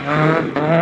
Mm-hmm.